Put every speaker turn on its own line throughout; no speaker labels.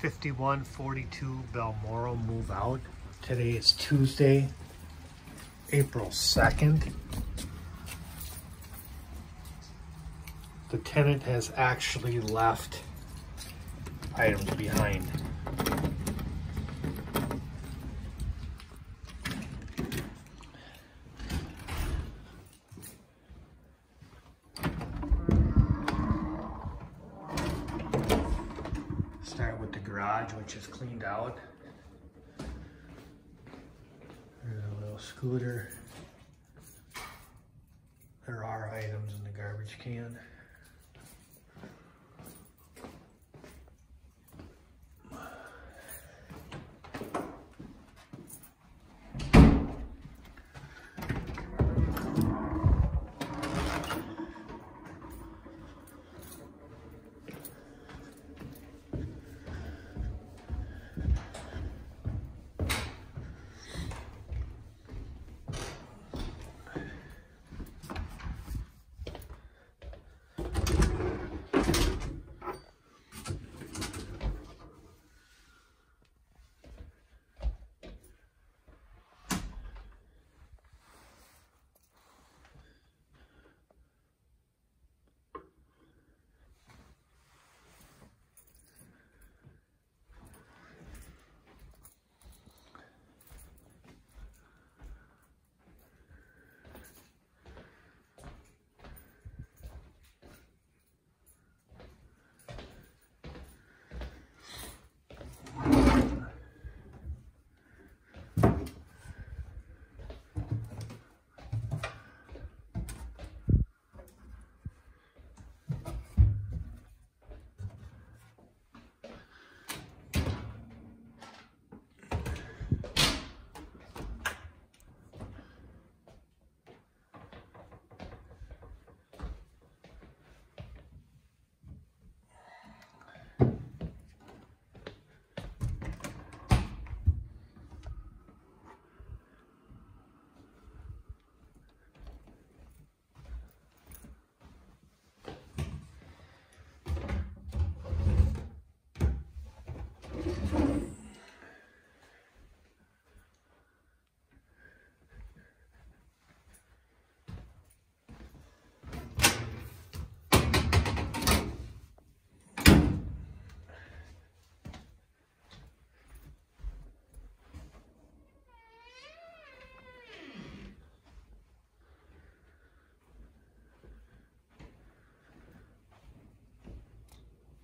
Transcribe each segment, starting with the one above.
5142 Balmoral move out. Today is Tuesday, April 2nd. The tenant has actually left items behind. Garage, which is cleaned out. There's a little scooter. There are items in the garbage can.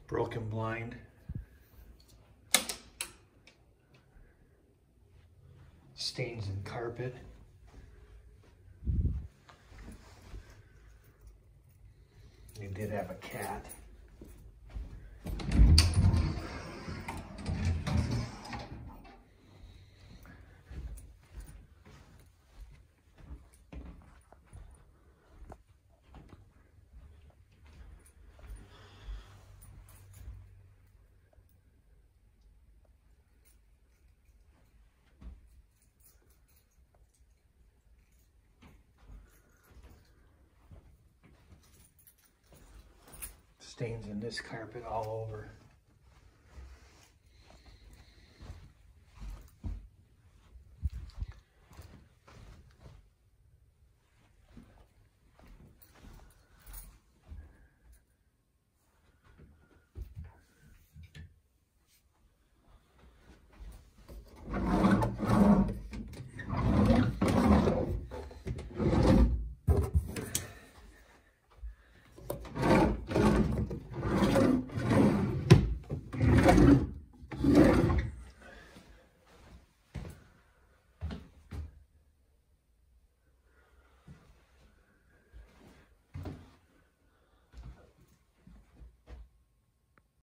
Broken blind. Stains in carpet. They did have a cat. Stains in this carpet all over.